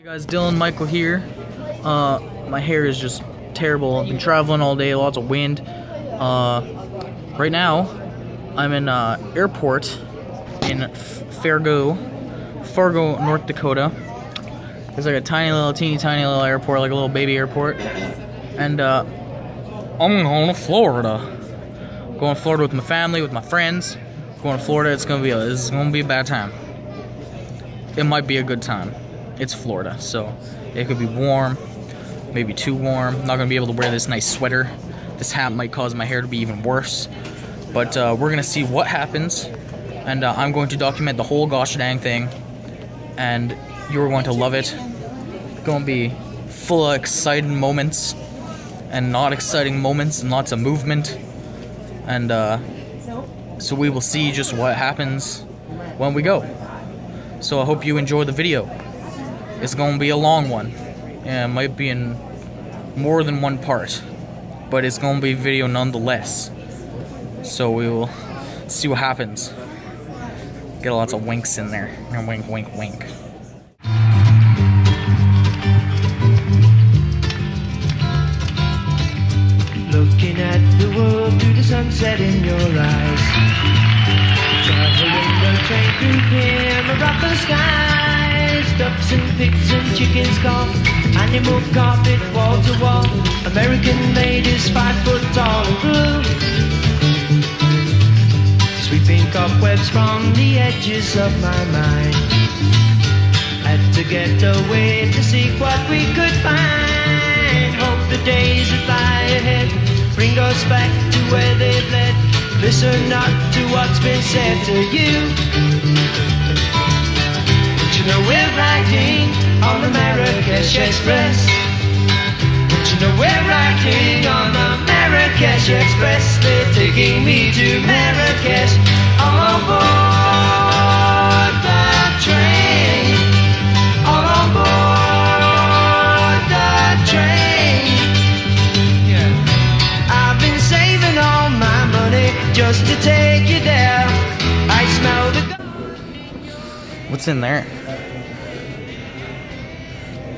Hey guys, Dylan Michael here. Uh, my hair is just terrible. I've been traveling all day, lots of wind. Uh, right now, I'm in uh, airport in Fargo, Fargo, North Dakota. It's like a tiny little, teeny tiny little airport, like a little baby airport. And uh, I'm going to Florida. Going to Florida with my family, with my friends. Going to Florida, it's gonna be a, it's gonna be a bad time. It might be a good time. It's Florida, so it could be warm, maybe too warm. Not gonna be able to wear this nice sweater. This hat might cause my hair to be even worse. But uh, we're gonna see what happens, and uh, I'm going to document the whole gosh dang thing, and you're going to love it. Gonna be full of exciting moments, and not exciting moments, and lots of movement, and uh, so we will see just what happens when we go. So I hope you enjoy the video. It's gonna be a long one. And it might be in more than one part. But it's gonna be video nonetheless. So we will see what happens. Get lots of winks in there. And wink, wink, wink. Looking at the world through the sunset in your eyes. Traveling the train through clear Morocco skies. And pigs and chickens call. Animal carpet wall to wall. American ladies five foot tall and blue. Sweeping cobwebs from the edges of my mind. Had to get away to seek what we could find. Hope the days that lie ahead bring us back to where they've led. Listen not to what's been said to you. You know we're riding on the Marrakesh Express. But you know we're riding on the Marrakesh Express. They're taking me to Marrakesh on board the train. All on board the train. Yeah. I've been saving all my money just to take you there. I smell the. What's in there?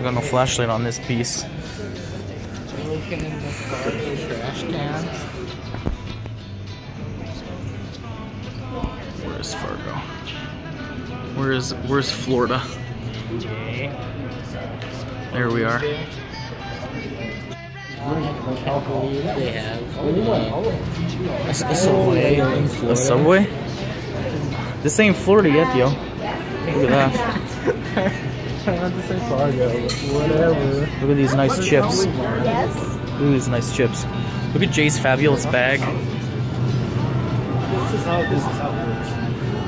Got no flashlight on this piece. Looking in the Fargo trash. Where's Fargo? Where's Where's Florida? There we are. I can't believe they have a subway. A subway? This ain't Florida yet, yo. Look at that. I want to say Fargo, whatever. Look at these nice chips. Yes. Look at these nice chips. Look at Jay's fabulous bag. This is how this is how it works.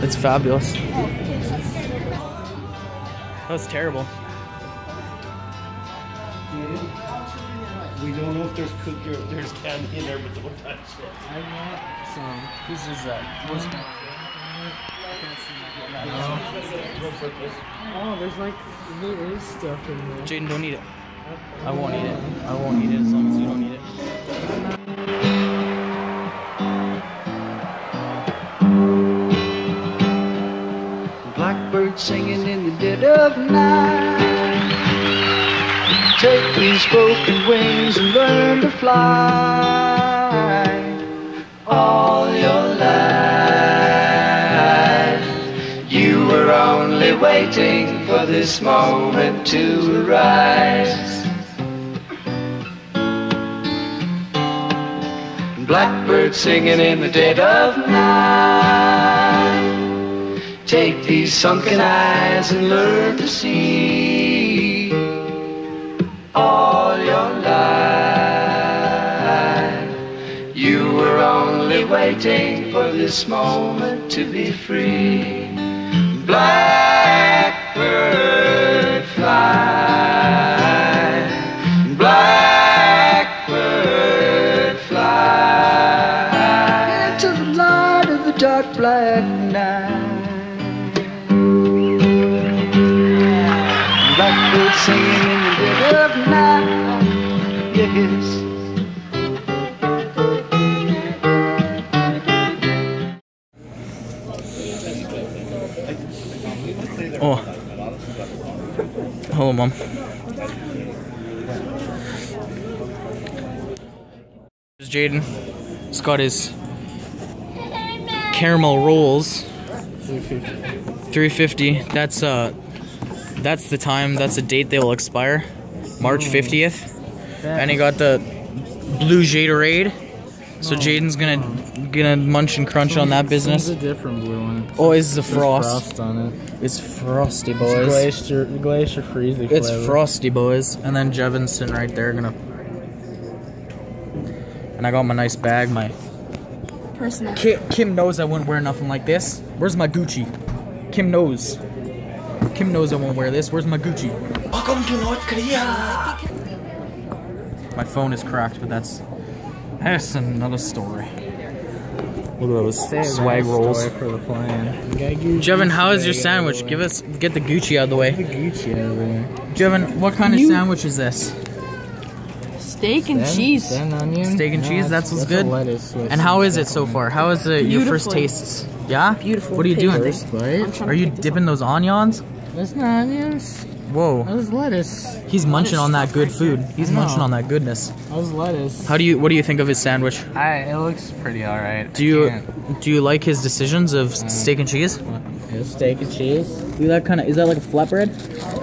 It's fabulous. Oh, that was terrible. We don't know if there's cookie or if there's candy in there, but don't touch it. I want some. This is that. What's Oh, there's like there is stuff in there. Jaden, don't eat it. I won't eat it. I won't eat it as long as you don't eat it. Blackbird singing in the dead of night. Take these broken wings and learn to fly. All your life, waiting for this moment to arise. Blackbird singing in the dead of night. Take these sunken eyes and learn to see all your life. You were only waiting for this moment to be free. Fly, blackbird fly into the light of the dark black night. Blackbird singing in the dead of night. Yes. Mom. Here's Jaden. He's got his caramel rolls. 350. That's uh that's the time, that's the date they will expire. March 50th. And he got the blue Jaderade. So Jaden's gonna gonna munch and crunch on that business. It's a different blue one. Oh, it's the frost. frost on it. It's frosty, It's boys. glacier, glacier freezy It's flavor. frosty, boys. And then Jevin's sitting right there, gonna. And I got my nice bag. My Personal. Kim, Kim knows I wouldn't wear nothing like this. Where's my Gucci? Kim knows. Kim knows I won't wear this. Where's my Gucci? Welcome to North Korea. My phone is cracked, but that's that's another story. Look at those Save swag rolls. for the plan. You gotta get Jevin, how is your bag out of sandwich? Give us get the Gucci out of the way. Get the Gucci out of there. Jevin, what kind of sandwich is this? Steak and Then- cheese. then onion. Steak and cheese, that's what's good? Lettuce with And how is it so far? How is it your first Beautifully. tastes? Yeah? Beautiful. What are you doing? First bite. Are you dipping those onions? That's not onions. Whoa. That was lettuce. He's munching on that good food. He's munching on that goodness. That was lettuce. How do you what do you think of his sandwich? I, it looks pretty alright. Do you do you like his decisions of mm. steak and cheese? steak and cheese? Do that kind of is that like a flatbread?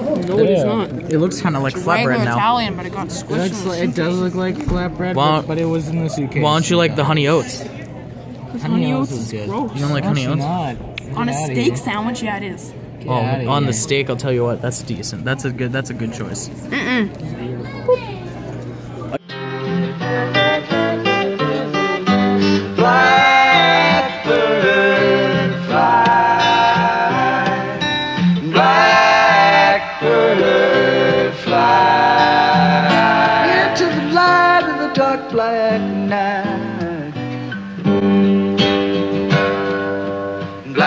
Oh, no, it is not. It looks kind of like It's flatbread now. Italian, but it got It, squished. looks like, it does look like flatbread, Why- but, but it was in the suitcase. Why don't you like the honey oats? honey Honey oats oats is is good. gross. You don't like honey oats? not. On a steak sandwich, yeah, it is. Oh, Get Oh, outta on the steak, I'll tell you what, that's decent. That's a good that's a good choice. Blackbird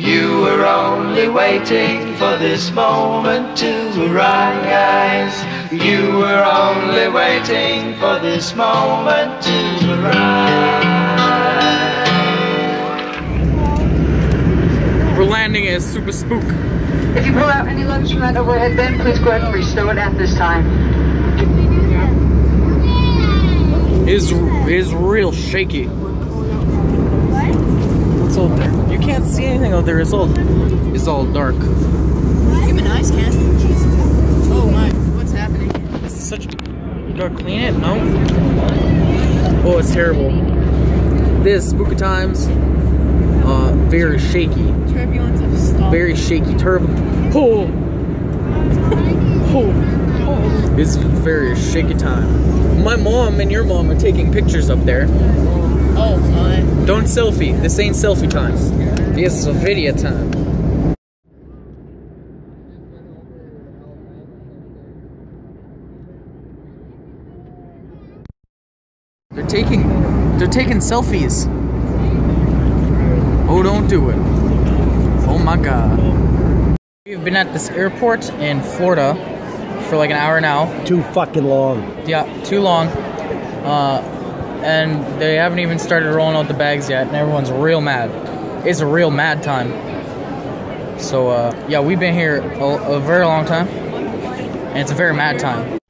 You were only waiting for this moment to arise. You were only waiting for this moment to arise. We're landing as Super Spook. If you pull out any luggage from that overhead bin, please go ahead and restore it at this time. Is is real shaky. What's all there? You can't see anything out there. It's all it's all dark. Human eyes can. Oh my, what's happening? It's such. You gotta clean it? No. Oh, it's terrible. This spooky times. Uh, very shaky. Turbulence of stuff. Very shaky turbo. Oh. Oh. It's very shaky time. My mom and your mom are taking pictures up there. Oh. Don't selfie. This ain't selfie time. This is a video time. They're taking they're taking selfies. Oh don't do it. Oh my god. We've been at this airport in Florida for like an hour now. Too fucking long. Yeah, too long. Uh, and they haven't even started rolling out the bags yet, and everyone's real mad. It's a real mad time. So, uh, yeah, we've been here a, a very long time, and it's a very mad time.